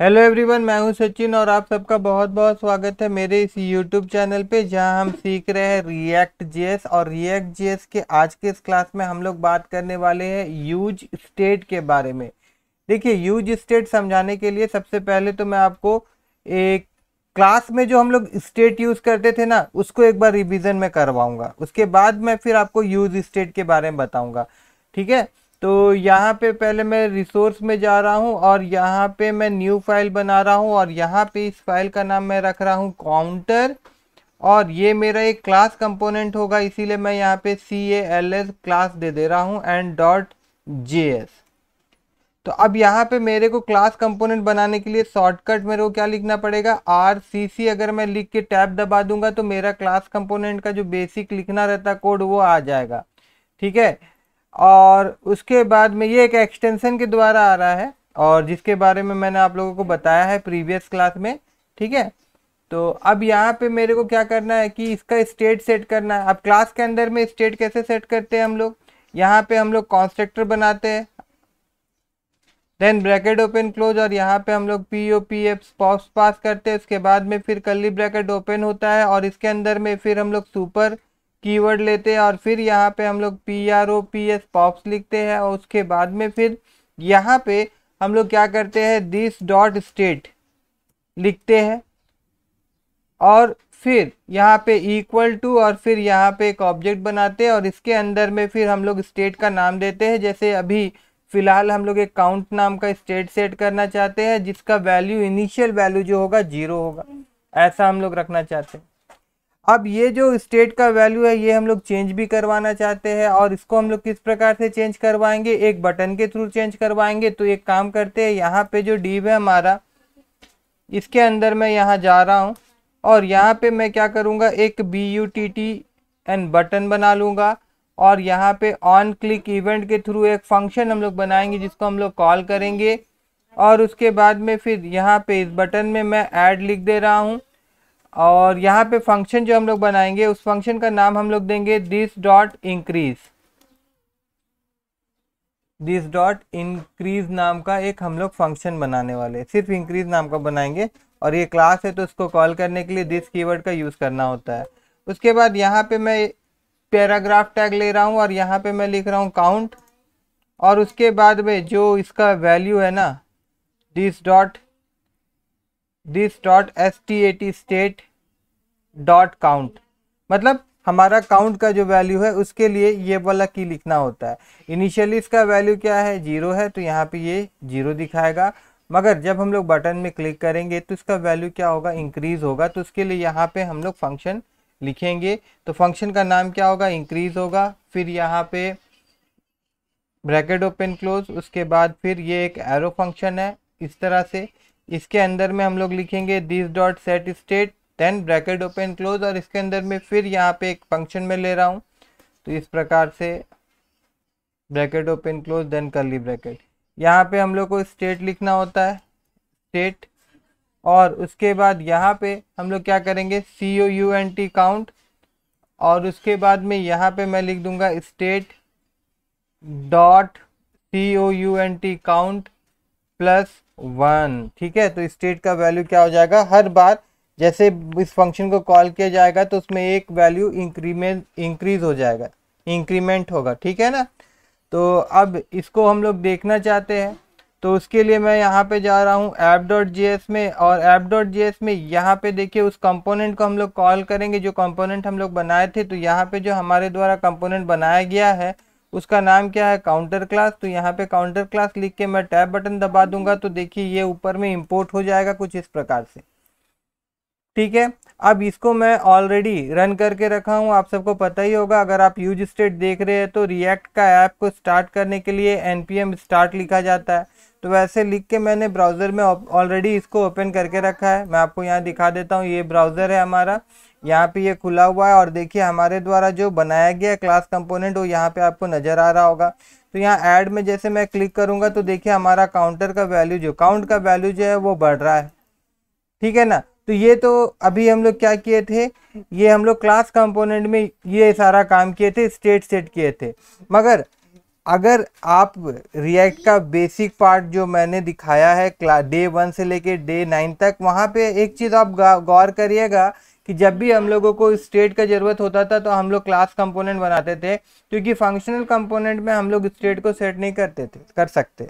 Hello everyone मैं हूँ सचिन और आप सबका बहुत बहुत स्वागत है मेरे इस यूट्यूब चैनल पे, जहाँ हम सीख रहे हैं रिएक्ट जेएस और रिएक्ट जेएस के आज के इस क्लास में हम लोग बात करने वाले हैं यूज़ स्टेट के बारे में। देखिए यूज़ स्टेट समझाने के लिए सबसे पहले तो मैं आपको एक क्लास में जो हम लोग स्टेट यूज़ करते थे ना, उसको एक बार रिविजन में करवाऊँगा। उसके बाद मैं फिर आपको यूज़ स्टेट के बारे में बताऊँगा। ठीक है? तो यहाँ पे पहले मैं रिसोर्स में जा रहा हूँ और यहाँ पे मैं न्यू फ़ाइल बना रहा हूँ और यहाँ पे इस फ़ाइल का नाम मैं रख रहा हूँ काउंटर और ये मेरा एक क्लास कंपोनेंट होगा, इसीलिए मैं यहाँ पे C A L S class दे दे रहा हूँ एंड डॉट जे एस तो अब यहाँ पे मेरे को क्लास कंपोनेंट बनाने के लिए शॉर्टकट मेरे को क्या लिखना पड़ेगा? आर सी सी अगर मैं लिख के टैब दबा दूँगा तो मेरा क्लास कंपोनेंट का जो बेसिक लिखना रहता कोड वो आ जाएगा। ठीक है? और उसके बाद में ये एक एक्सटेंशन के द्वारा आ रहा है और जिसके बारे में मैंने आप लोगों को बताया है प्रीवियस क्लास में, ठीक है? तो अब यहाँ पे मेरे को क्या करना है कि इसका स्टेट सेट करना है। अब क्लास के अंदर में स्टेट कैसे सेट करते हैं हम लोग? यहाँ पे हम लोग कॉन्स्ट्रक्टर बनाते हैं। देन ब्रैकेट ओपन क्लोज और यहाँ पे हम लोग P O P F props पास करते हैं। उसके बाद में फिर कल्ली ब्रैकेट ओपन होता है और इसके अंदर में फिर हम लोग सुपर कीवर्ड लेते हैं और फिर यहाँ पे हम लोग P R O P S props लिखते हैं और उसके बाद में फिर यहाँ पे हम लोग क्या करते हैं दिस डॉट स्टेट लिखते हैं। और फिर यहाँ पे इक्वल टू और फिर यहाँ पे एक ऑब्जेक्ट बनाते हैं और इसके अंदर में फिर हम लोग स्टेट का नाम देते हैं। जैसे अभी फ़िलहाल हम लोग एक काउंट नाम का स्टेट सेट करना चाहते हैं, जिसका वैल्यू इनिशियल वैल्यू जो होगा ज़ीरो होगा। ऐसा हम लोग रखना चाहते हैं। अब ये जो स्टेट का वैल्यू है, ये हम लोग चेंज भी करवाना चाहते हैं और इसको हम लोग किस प्रकार से चेंज करवाएँगे? एक बटन के थ्रू चेंज करवाएँगे। तो एक काम करते हैं, यहाँ पे जो डीव है हमारा, इसके अंदर मैं यहाँ जा रहा हूँ और यहाँ पे मैं क्या करूँगा? एक B U T T N button बना लूँगा और यहाँ पे ऑन क्लिक इवेंट के थ्रू एक फ़ंक्शन हम लोग बनाएँगे, जिसको हम लोग कॉल करेंगे। और उसके बाद में फिर यहाँ पे इस बटन में मैं ऐड लिख दे रहा हूँ। और यहाँ पे फ़ंक्शन जो हम लोग बनाएँगे, उस फ़ंक्शन का नाम हम लोग देंगे this dot increase this dot increase नाम का एक हम लोग फ़ंक्शन बनाने वाले सिर्फ़ इंक्रीज नाम का बनाएँगे और ये क्लास है तो उसको कॉल करने के लिए दिस कीवर्ड का यूज़ करना होता है। उसके बाद यहाँ पे मैं पैराग्राफ टैग ले रहा हूँ और यहाँ पे मैं लिख रहा हूँ काउंट और उसके बाद में जो इसका वैल्यू है ना this dot this dot S T A T state dot count मतलब हमारा काउंट का जो वैल्यू है, उसके लिए ये वाला की लिखना होता है। इनिशियली इसका वैल्यू क्या है? ज़ीरो है तो यहाँ पे ये ज़ीरो दिखाएगा। मगर जब हम लोग बटन में क्लिक करेंगे तो इसका वैल्यू क्या होगा? इंक्रीज होगा। तो उसके लिए यहाँ पे हम लोग फ़ंक्शन लिखेंगे। तो फ़ंक्शन का नाम क्या होगा? इंक्रीज होगा। फिर यहाँ पे ब्रैकेट ओपन क्लोज उसके बाद फिर ये एक एरो फ़ंक्शन है, इस तरह से। इसके अंदर में हम लोग लिखेंगे this dot set state then bracket open close और इसके अंदर में फिर यहाँ पे एक फ़ंक्शन में ले रहा हूँ। तो इस प्रकार से bracket open close then curly bracket यहाँ पे हम लोग को स्टेट लिखना होता है स्टेट और उसके बाद यहाँ पे हम लोग क्या करेंगे C O U N T count और उसके बाद में यहाँ पे मैं लिख दूँगा state dot C O U N T count plus one, ठीक है? तो स्टेट का वैल्यू क्या हो जाएगा? हर बार जैसे इस फ़ंक्शन को कॉल किया जाएगा तो उसमें एक वैल्यू इंक्रीमेंट इंक्रीज हो जाएगा इंक्रीमेंट होगा, ठीक है ना? तो अब इसको हम लोग देखना चाहते हैं। तो उसके लिए मैं यहाँ पे जा रहा हूँ ऐप डॉट जी में, और ऐप डॉट जी में यहाँ पे देखिए उस कंपोनेंट को हम लोग कॉल करेंगे, जो कंपोनेंट हम लोग बनाए थे तो यहाँ पे जो हमारे द्वारा कंपोनेंट बनाया गया है उसका नाम क्या है? काउंटर क्लास तो यहाँ पे काउंटर क्लास लिख के मैं टैब बटन दबा दूँगा तो देखिए ये ऊपर में इंपोर्ट हो जाएगा कुछ इस प्रकार से। ठीक है? अब इसको मैं ऑलरेडी रन करके रखा हूँ। आप सबको पता ही होगा, अगर आप यूज़ स्टेट देख रहे हैं तो रिएक्ट का ऐप को स्टार्ट करने के लिए एनपीएम स्टार्ट लिखा जाता है। तो वैसे लिख के मैंने ब्राउज़र में ऑलरेडी इसको ओपन करके रखा है। मैं आपको यहाँ दिखा देता हूँ, ये ब्राउज़र है हमारा। यहाँ पे ये खुला हुआ है और देखिए हमारे द्वारा जो बनाया गया क्लास कंपोनेंट वो यहाँ पे आपको नज़र आ रहा होगा। तो यहाँ ऐड में जैसे मैं क्लिक करूँगा तो देखिए हमारा काउंटर का वैल्यू जो काउंट का वैल्यू जो है, वो बढ़ रहा है। ठीक है ना? तो ये तो अभी हम लोग क्या किए थे? ये हम लोग क्लास कंपोनेंट में ये सारा काम किए थे स्टेट सेट किए थे। मगर अगर आप रिएक्ट का बेसिक पार्ट जो मैंने दिखाया है डे वन से लेके डे नाइन तक, वहाँ पे एक चीज़ आप गौर करिएगा कि जब भी हम लोगों को स्टेट का ज़रूरत होता था तो हम लोग क्लास कंपोनेंट बनाते थे, क्योंकि फंक्शनल कंपोनेंट में हम लोग स्टेट को सेट नहीं करते थे, कर सकते।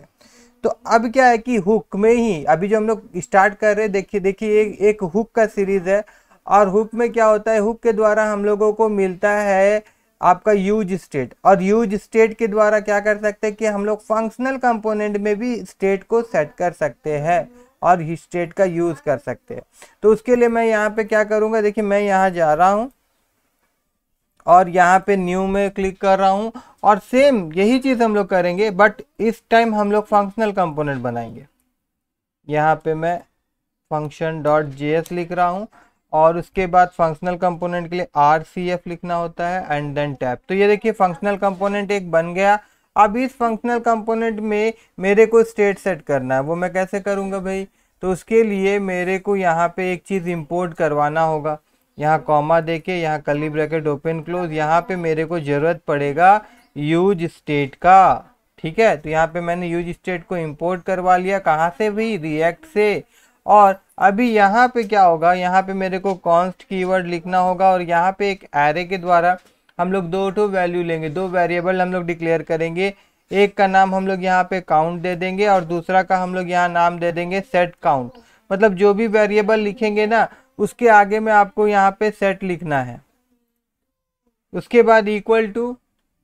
तो अब क्या है कि हुक में ही अभी जो हम लोग स्टार्ट कर रहे हैं देखिए देखिए एक, एक हुक का सीरीज़ है। और हुक में क्या होता है हुक के द्वारा हम लोगों को मिलता है आपका यूज़ स्टेट और यूज़ स्टेट के द्वारा क्या कर सकते हैं कि हम लोग फंक्शनल कंपोनेंट में भी स्टेट को सेट कर सकते हैं और स्टेट का यूज़ कर सकते हैं। तो उसके लिए मैं यहाँ पे क्या करूँगा देखिए मैं यहाँ जा रहा हूँ। और यहाँ पे न्यू में क्लिक कर रहा हूँ और सेम यही चीज़ हम लोग करेंगे बट इस टाइम हम लोग फंक्शनल कंपोनेंट बनाएँगे। यहाँ पे मैं फ़ंक्शन डॉट जे लिख रहा हूँ और उसके बाद फंक्शनल कंपोनेंट के लिए आर सी एफ़ लिखना होता है एंड देन टैप तो ये देखिए फंक्शनल कंपोनेंट एक बन गया। अब इस फंक्शनल कंपोनेंट में मेरे को स्टेट सेट करना है। वो मैं कैसे करूँगा भाई? तो उसके लिए मेरे को यहाँ पे एक चीज़ इंपोर्ट करवाना होगा। यहाँ कॉमा दे के यहाँ कली ब्रैकेट ओपन क्लोज, यहाँ पे मेरे को ज़रूरत पड़ेगा यूज़ स्टेट का, ठीक है? तो यहाँ पे मैंने यूज़ स्टेट को इंपोर्ट करवा लिया कहाँ से भी? रिएक्ट से। और अभी यहाँ पे क्या होगा? यहाँ पे मेरे को कॉन्स्ट कीवर्ड लिखना होगा और यहाँ पे एक एरे के द्वारा हम लोग दो टू वैल्यू लेंगे। दो वेरिएबल हम लोग डिक्लेयर करेंगे। एक का नाम हम लोग यहाँ पे काउंट दे देंगे और दूसरा का हम लोग यहाँ नाम दे देंगे सेट काउंट मतलब जो भी वेरिएबल लिखेंगे ना उसके आगे में आपको यहाँ पे सेट लिखना है। उसके बाद इक्वल टू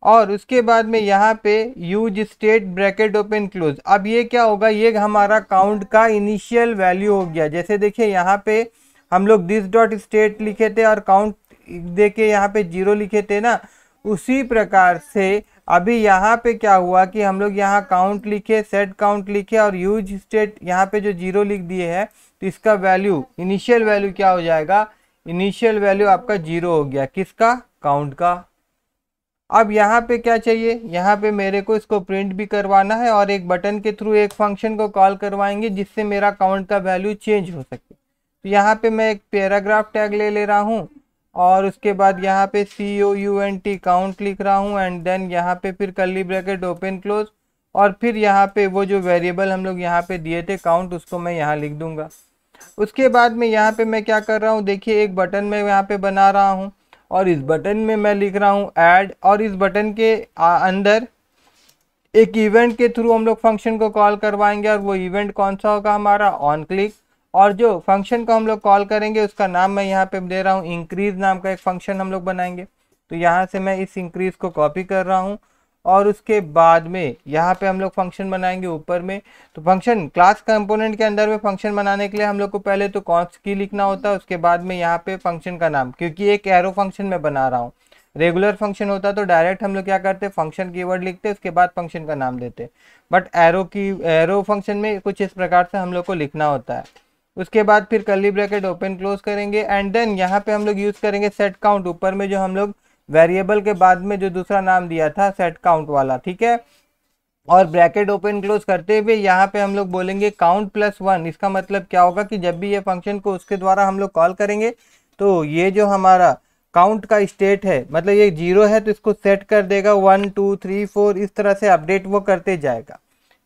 और उसके बाद में यहाँ पे use state bracket open close अब ये क्या होगा? ये हमारा काउंट का इनिशियल वैल्यू हो गया। जैसे देखिए, यहाँ पे हम लोग दिस डॉट स्टेट लिखे थे और काउंट दे के यहाँ पे ज़ीरो लिखे थे ना। उसी प्रकार से अभी यहाँ पे क्या हुआ कि हम लोग यहाँ काउंट लिखे सेट काउंट लिखे और यूज़ स्टेट यहाँ पे जो ज़ीरो लिख दिए है तो इसका वैल्यू इनिशियल वैल्यू क्या हो जाएगा? इनिशियल वैल्यू आपका ज़ीरो हो गया। किसका? काउंट का। अब यहाँ पे क्या चाहिए? यहाँ पे मेरे को इसको प्रिंट भी करवाना है और एक बटन के थ्रू एक फ़ंक्शन को कॉल करवाएँगे जिससे मेरा काउंट का वैल्यू चेंज हो सके। तो यहाँ पे मैं एक पैराग्राफ टैग ले ले रहा हूँ और उसके बाद यहाँ पे C O U N T count लिख रहा हूँ एंड देन यहाँ पे फिर कली ब्रैकेट ओपन क्लोज और फिर यहाँ पे वो जो वेरिएबल हम लोग यहाँ पे दिए थे काउंट उसको मैं यहाँ लिख दूँगा। उसके बाद में यहाँ पे मैं क्या कर रहा हूँ, देखिए एक बटन में यहाँ पे बना रहा हूँ और इस बटन में मैं लिख रहा हूँ ऐड और इस बटन के अंदर एक इवेंट के थ्रू हम लोग फ़ंक्शन को कॉल करवाएँगे और वो इवेंट कौन सा होगा हमारा? ऑन क्लिक और जो फ़ंक्शन को हम लोग कॉल करेंगे, उसका नाम मैं यहाँ पे दे रहा हूँ इंक्रीज नाम का एक फ़ंक्शन हम लोग बनाएँगे। तो यहाँ से मैं इस इंक्रीज को कॉपी कर रहा हूँ। और उसके बाद में यहाँ पे हम लोग फ़ंक्शन बनाएँगे ऊपर में। तो फ़ंक्शन क्लास कंपोनेंट के अंदर में फ़ंक्शन बनाने के लिए हम लोग को पहले तो कॉन्स की लिखना होता है, उसके बाद में यहाँ पे फ़ंक्शन का नाम, क्योंकि एक एरो फ़ंक्शन में बना रहा हूँ। रेगुलर फ़ंक्शन होता तो डायरेक्ट हम लोग क्या करते फ़ंक्शन कीवर्ड लिखते, उसके बाद फ़ंक्शन का नाम देते। बट एरो की एरो फ़ंक्शन में कुछ इस प्रकार से हम लोग को लिखना होता है। उसके बाद फिर कली ब्रैकेट ओपन क्लोज करेंगे एंड देन यहाँ पे हम लोग यूज़ करेंगे सेट काउंट ऊपर में जो हम लोग वेरिएबल के बाद में जो दूसरा नाम दिया था सेट काउंट वाला, ठीक है? और ब्रैकेट ओपन क्लोज करते हुए यहाँ पे हम लोग बोलेंगे काउंट प्लस वन इसका मतलब क्या होगा कि जब भी ये फ़ंक्शन को उसके द्वारा हम लोग कॉल करेंगे तो ये जो हमारा काउंट का स्टेट है मतलब ये ज़ीरो है तो इसको सेट कर देगा। वन टू थ्री फोर इस तरह से अपडेट वो करते जाएगा,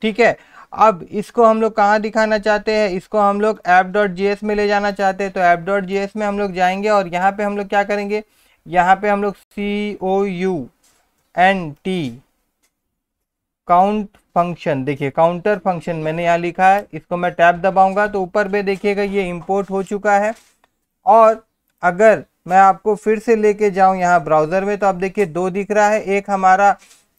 ठीक है? अब इसको हम लोग कहाँ दिखाना चाहते हैं? इसको हम लोग ऐप डॉट जी में ले जाना चाहते हैं। तो ऐप डॉट जी में हम लोग जाएँगे और यहाँ पे हम लोग क्या करेंगे? यहाँ पे हम लोग C O U N T count function देखिए काउंटर फ़ंक्शन मैंने यहाँ लिखा है, इसको मैं टैब दबाऊँगा तो ऊपर पे देखिएगा ये इंपोर्ट हो चुका है। और अगर मैं आपको फिर से लेके जाऊँ यहाँ ब्राउज़र में तो आप देखिए दो दिख रहा है, एक हमारा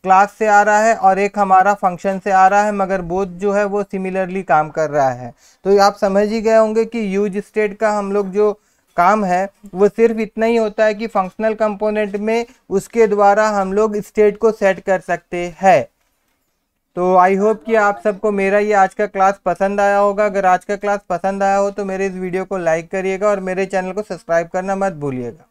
क्लास से आ रहा है और एक हमारा फ़ंक्शन से आ रहा है, मगर बोथ जो है वो सिमिलरली काम कर रहा है। तो आप समझ ही गए होंगे कि यूज़ स्टेट का हम लोग जो काम है, वो सिर्फ़ इतना ही होता है कि फंक्शनल कंपोनेंट में उसके द्वारा हम लोग स्टेट को सेट कर सकते हैं। तो आई होप कि आप सबको मेरा ये आज का क्लास पसंद आया होगा। अगर आज का क्लास पसंद आया हो तो मेरे इस वीडियो को लाइक करिएगा और मेरे चैनल को सब्सक्राइब करना मत भूलिएगा।